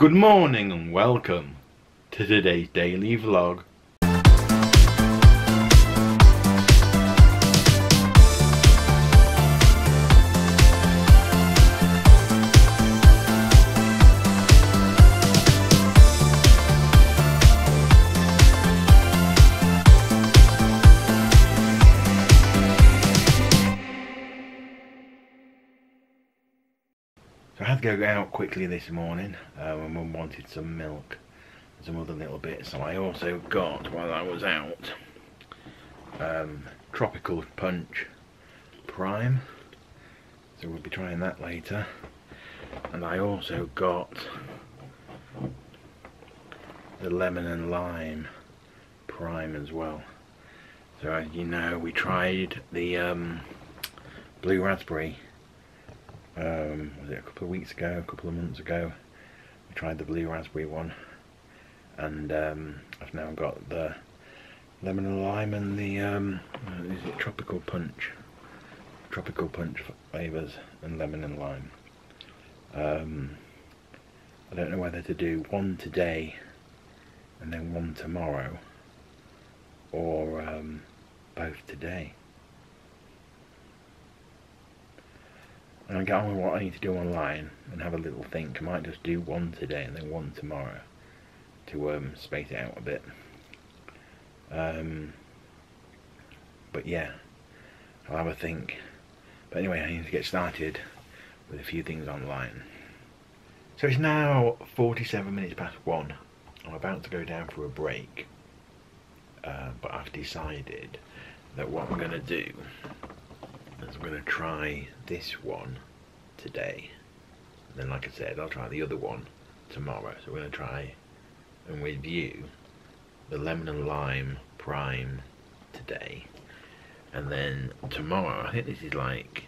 Good morning and welcome to today's daily vlog. To go out quickly this morning. Uh, my mum wanted some milk and some other little bits. So I also got, while I was out, um, Tropical Punch Prime. So we'll be trying that later. And I also got the Lemon and Lime Prime as well. So as you know, we tried the um, Blue Raspberry um, was it a couple of weeks ago, a couple of months ago. We tried the blue raspberry one, and um, I've now got the lemon and lime and the um, uh, is it tropical punch, tropical punch flavors and lemon and lime. Um, I don't know whether to do one today and then one tomorrow, or um, both today. And I get on with what I need to do online and have a little think. I might just do one today and then one tomorrow to um, space it out a bit. Um, but yeah, I'll have a think. But anyway, I need to get started with a few things online. So it's now 47 minutes past one. I'm about to go down for a break. Uh, but I've decided that what I'm going to do I'm going to try this one today. And then like I said, I'll try the other one tomorrow. So we're going to try and review the lemon and lime prime today. And then tomorrow, I think this is like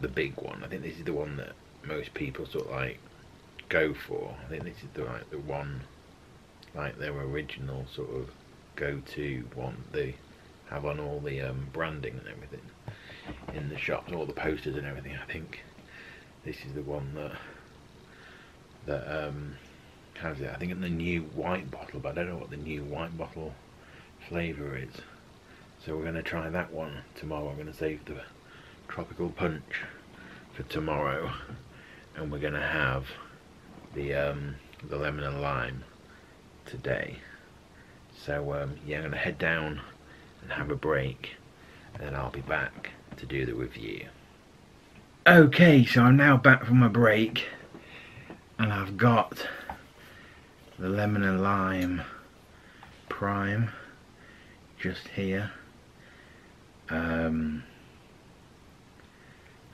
the big one. I think this is the one that most people sort of like go for. I think this is the like the one like their original sort of go-to one they have on all the um, branding and everything in the shops, all the posters and everything. I think this is the one that that um, has it. I think in the new white bottle, but I don't know what the new white bottle flavour is. So we're going to try that one tomorrow. I'm going to save the tropical punch for tomorrow, and we're going to have the um, the lemon and lime today. So um, yeah, I'm going to head down and have a break, and then I'll be back to do the review. Okay, so I'm now back from my break, and I've got the lemon and lime prime just here. Um,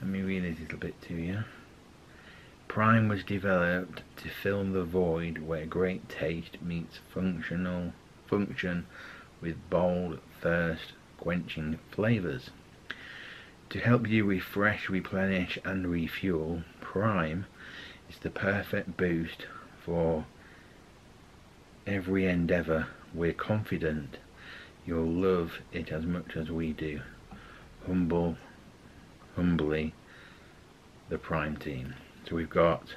let me read a little bit to you. Prime was developed to fill the void where great taste meets functional function with bold, quenching flavors. To help you refresh, replenish and refuel, Prime is the perfect boost for every endeavour. We're confident you'll love it as much as we do. Humble, humbly, the Prime team. So we've got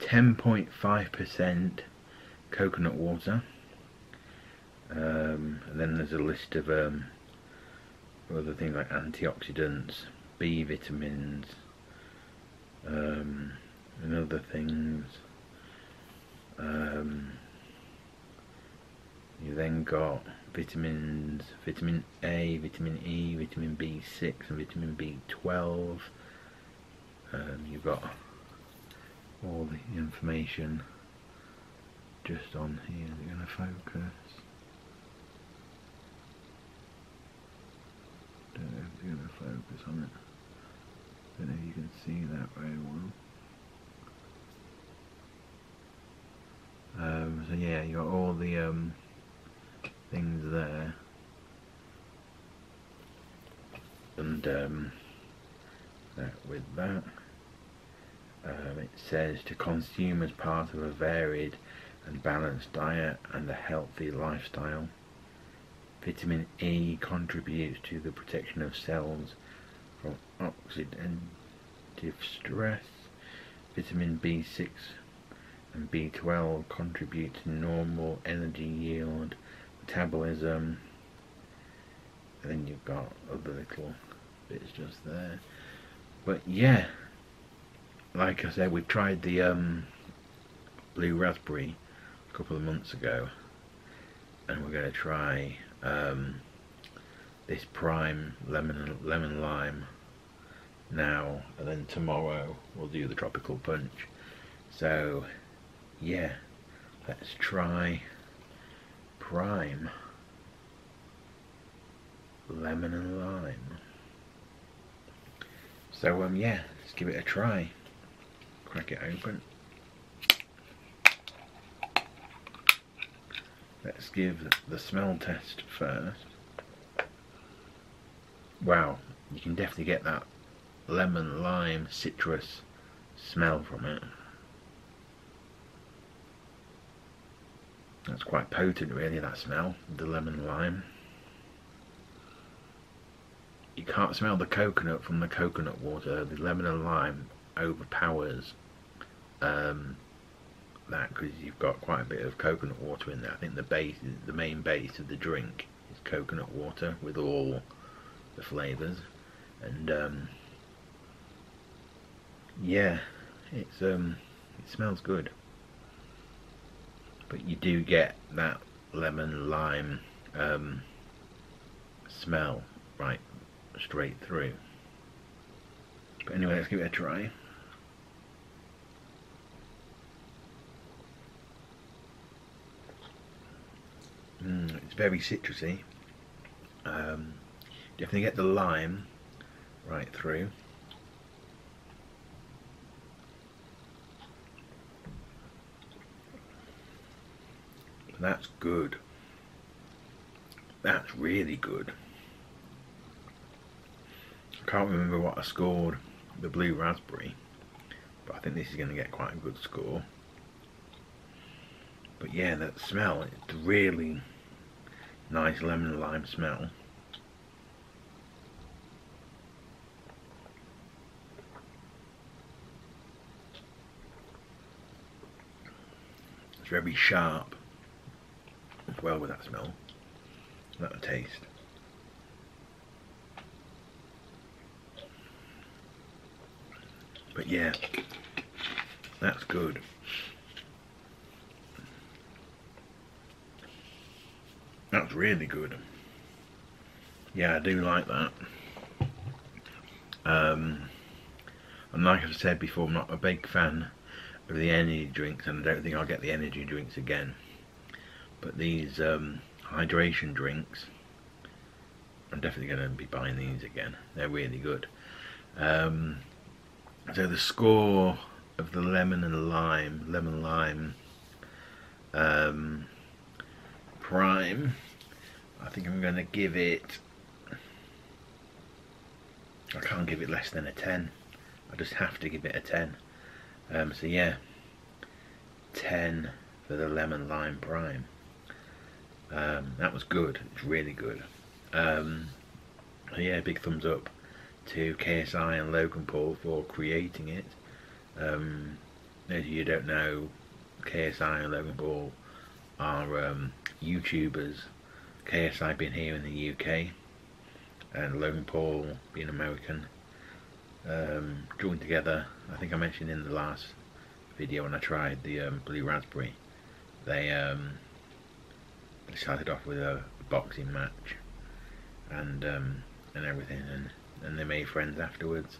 10.5% coconut water. Um, and then there's a list of um, other things like antioxidants, B vitamins, um, and other things. Um, you then got vitamins, vitamin A, vitamin E, vitamin B6 and vitamin B12. Um, you've got all the information just on here. They're going to focus. Don't if going to focus on it. Don't know if you can see that very well. Um, so yeah, you got all the um, things there, and um, that with that, um, it says to consume as part of a varied and balanced diet and a healthy lifestyle. Vitamin A contributes to the protection of cells from oxidative stress. Vitamin B6 and B12 contribute to normal energy yield, metabolism. And then you've got other little bits just there. But yeah, like I said, we tried the um, blue raspberry a couple of months ago, and we're going to try um, this prime lemon lemon lime now, and then tomorrow we'll do the tropical punch. So yeah, let's try prime lemon and lime. So um yeah, let's give it a try. Crack it open. Let's give the smell test first. Wow, you can definitely get that lemon, lime, citrus smell from it. That's quite potent really, that smell, the lemon lime. You can't smell the coconut from the coconut water, the lemon and lime overpowers um, that because you've got quite a bit of coconut water in there. I think the base, the main base of the drink is coconut water with all the flavours and um, yeah it's um it smells good but you do get that lemon lime um, smell right straight through. But anyway, let's give it a try. Mm, it's very citrusy. Um, definitely get the lime right through. That's good. That's really good. I can't remember what I scored the blue raspberry, but I think this is going to get quite a good score. But yeah, that smell, it's really nice lemon lime smell. It's very sharp well with that smell, not that taste. But yeah, that's good. That's really good. Yeah, I do like that. Um, and like I've said before, I'm not a big fan of the energy drinks and I don't think I'll get the energy drinks again but these um, hydration drinks I'm definitely going to be buying these again they're really good um, so the score of the lemon and lime lemon lime um, prime I think I'm going to give it I can't give it less than a 10 I just have to give it a 10 um, so yeah 10 for the lemon lime prime um, that was good. It's really good. Um, yeah, big thumbs up to KSI and Logan Paul for creating it. Um, as you don't know, KSI and Logan Paul are um, YouTubers. KSI being here in the UK and Logan Paul being American. Um, joined together. I think I mentioned in the last video when I tried the um, blue raspberry. They um, started off with a boxing match and um, and everything and, and they made friends afterwards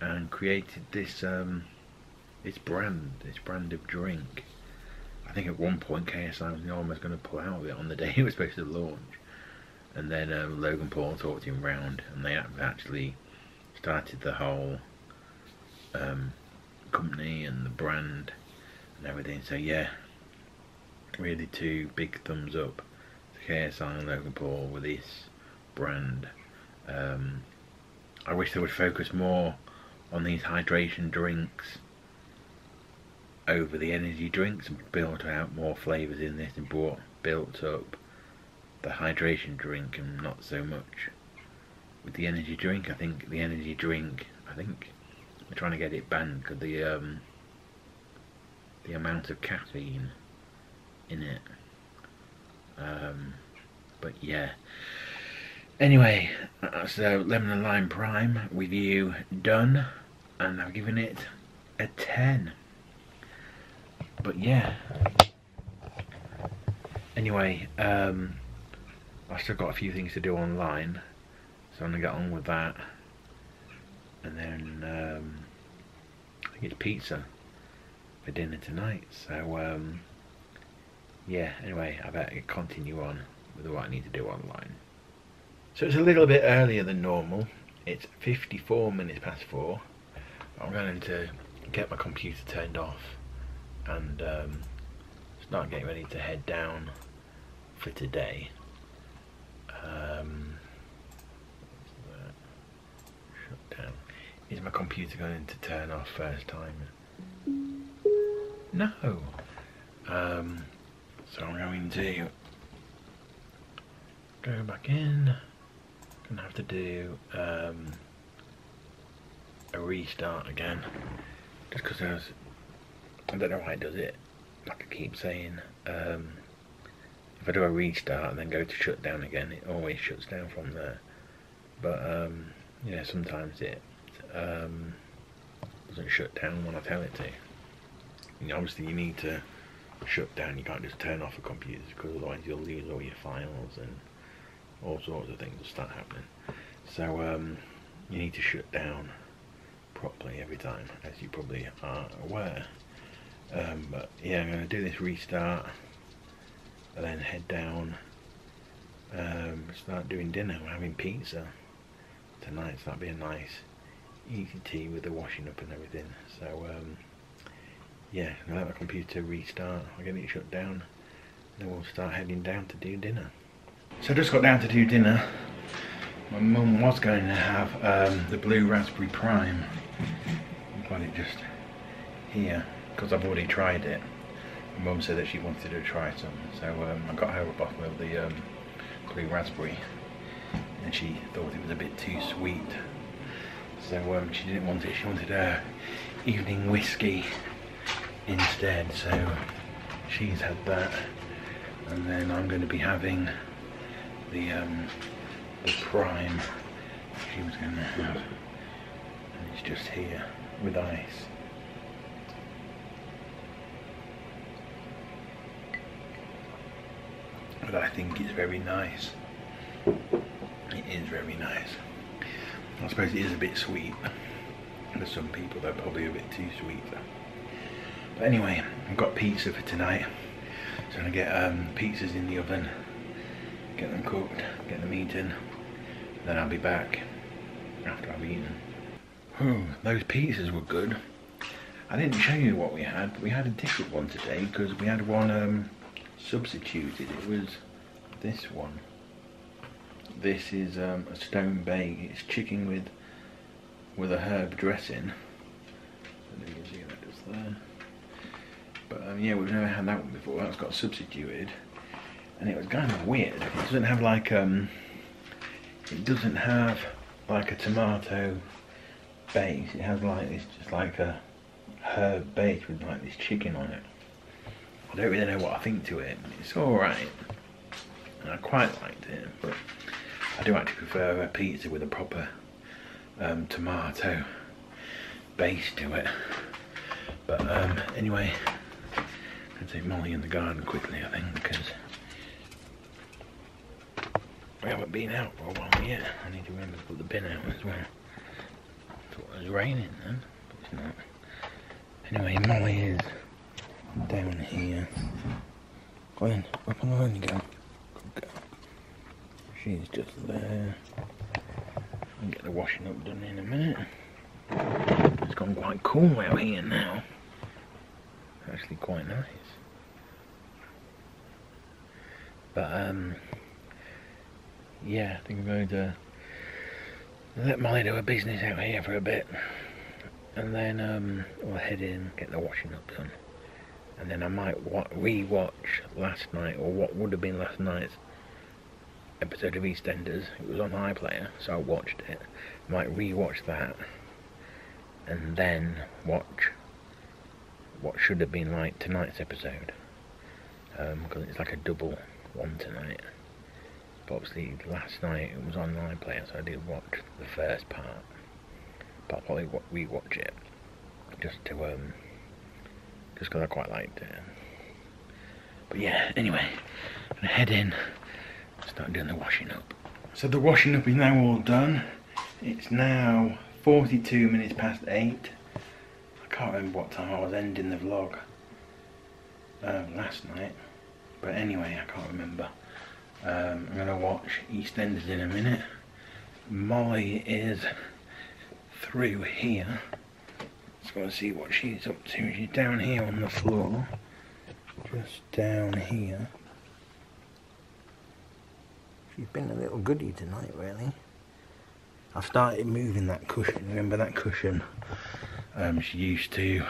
and created this um, this brand this brand of drink I think at one point KSI was almost going to pull out of it on the day it was supposed to launch and then um, Logan Paul talked him round and they actually started the whole um, company and the brand and everything so yeah really two big thumbs up to KSI and Logan Paul with this brand. Um, I wish they would focus more on these hydration drinks over the energy drinks and build out more flavours in this and brought built up the hydration drink and not so much with the energy drink. I think the energy drink, I think They're trying to get it banned because the um, the amount of caffeine in it. Um, but yeah. Anyway, so lemon and lime prime review done, and I've given it a ten. But yeah. Anyway, um, I've still got a few things to do online, so I'm gonna get on with that. And then um, I think it's pizza for dinner tonight. So um, yeah. Anyway, I better continue on with what I need to do online. So it's a little bit earlier than normal. It's 54 minutes past four. I'm going to get my computer turned off and um, start getting ready to head down for today. Um, shut down. Is my computer going to turn off first time? No. Um, so I'm going to go back in. Gonna have to do um, a restart again, just because was. I don't know why it does it. Like I keep saying, um, if I do a restart and then go to shut down again, it always shuts down from there. But um, sometimes it um, doesn't shut down when I tell it to. You know, obviously, you need to shut down. You can't just turn off a computer because otherwise you'll lose all your files and all sorts of things will start happening. So um, you need to shut down properly every time, as you probably are aware. Um, but yeah, I'm going to do this restart and then head down, um, start doing dinner. We're having pizza tonight, so that'll be a nice easy tea with the washing up and everything. So um, yeah, I'll let my computer restart, I'll get it shut down, then we'll start heading down to do dinner. So I just got down to do dinner. My mum was going to have um, the blue raspberry prime. I've got it just here because I've already tried it. My mum said that she wanted to try some, so um, I got her a bottle of the um, blue raspberry, and she thought it was a bit too sweet. So um, she didn't want it. She wanted a evening whiskey instead. So she's had that, and then I'm going to be having the um, the prime she was going to have, and it's just here with ice. But I think it's very nice. It is very nice. I suppose it is a bit sweet. For some people, they're probably a bit too sweet. But anyway, I've got pizza for tonight. So I'm gonna get um, pizzas in the oven, get them cooked, get them eaten. Then I'll be back after I've eaten. Oh, those pizzas were good. I didn't show you what we had, but we had a different one today because we had one um, substituted. It was this one. This is um, a stone bake. It's chicken with with a herb dressing. But um, yeah, we've never had that one before. That's got substituted, and it was kind of weird. It doesn't have like um, it doesn't have like a tomato base. It has like this, just like a herb base with like this chicken on it. I don't really know what I think to it. It's all right, and I quite liked it, but I do actually prefer a pizza with a proper um, tomato base to it. But um, anyway, I'm take Molly in the garden quickly, I think, because we haven't been out for a while yet. I need to remember to put the bin out as well. I thought it was raining then, but it's not. Anyway, Molly is down here. Go in, up and on you go. Girl. She's just there. I'll get the washing up done in a minute. It's gone quite cool out here now. Actually quite nice. But um yeah, I think I'm going to let Molly do her business out here for a bit. And then um, I'll head in, get the washing up done. And then I might re-watch last night, or what would have been last night's episode of EastEnders. It was on iPlayer, so I watched it. Might re-watch that. and then watch what should have been like tonight's episode because um, it's like a double one tonight. But obviously last night it was on iPlayer, so I did watch the first part. But I'll probably re-watch it just to um, just because I quite liked it. But yeah, anyway, I'm gonna head in, start doing the washing up. So the washing up is now all done. It's now 42 minutes past 8. I can't remember what time I was ending the vlog um, last night. But anyway, I can't remember. Um, I'm going to watch EastEnders in a minute. Molly is through here. Just going to see what she's up to. She's down here on the floor. Just down here. She's been a little goody tonight, really. I started moving that cushion. Remember that cushion um, she used to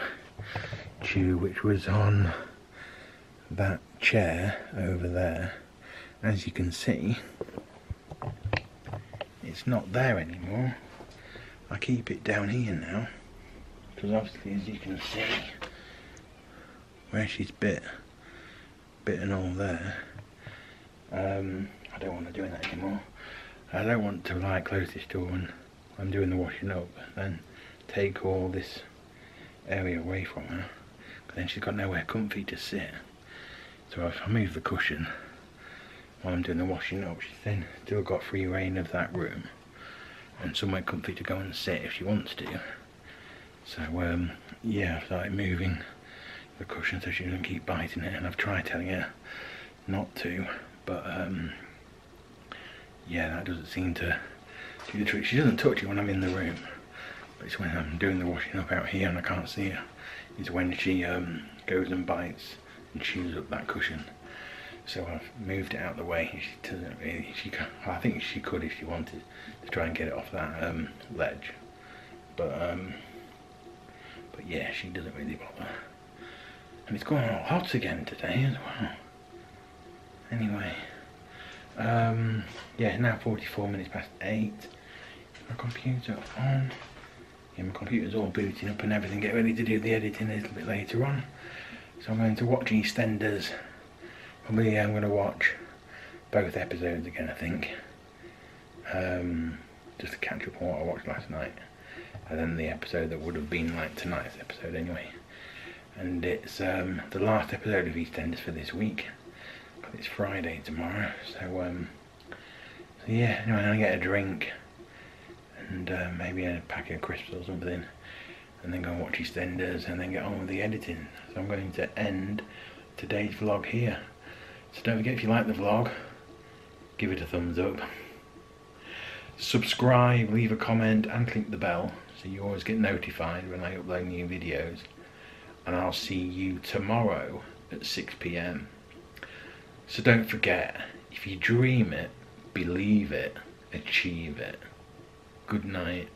chew, which was on that chair over there. As you can see, it's not there anymore. I keep it down here now, because obviously, as you can see, where she's bit, bit and all there. Um, I don't want to do that anymore. I don't want to like close this door when I'm doing the washing up and take all this area away from her. Because then she's got nowhere comfy to sit. So if I move the cushion while I'm doing the washing up she's then still got free reign of that room. And somewhere comfy to go and sit if she wants to so um, yeah I've started moving the cushion so she doesn't keep biting it and I've tried telling her not to but um, yeah, that doesn't seem to do the trick. She doesn't touch it when I'm in the room, but it's when I'm doing the washing up out here and I can't see her. It's when she um, goes and bites and chews up that cushion. So I've moved it out of the way. She doesn't really. She, I think she could if she wanted to try and get it off that um, ledge, but um, but yeah, she doesn't really bother. And it's going all hot again today as well. Anyway. Um, yeah, now 44 minutes past 8. My computer on. Yeah, my computer's all booting up and everything. Get ready to do the editing a little bit later on. So I'm going to watch EastEnders. Probably I'm going to watch both episodes again, I think. Um, just to catch up on what I watched last night. And then the episode that would have been like tonight's episode anyway. And it's um, the last episode of EastEnders for this week it's Friday tomorrow, so um, so yeah. Anyway, gonna get a drink and uh, maybe a packet of crisps or something, and then go and watch EastEnders, and then get on with the editing. So I'm going to end today's vlog here. So don't forget if you like the vlog, give it a thumbs up. Subscribe, leave a comment, and click the bell so you always get notified when I upload new videos. And I'll see you tomorrow at 6 p.m. So don't forget, if you dream it, believe it, achieve it. Good night.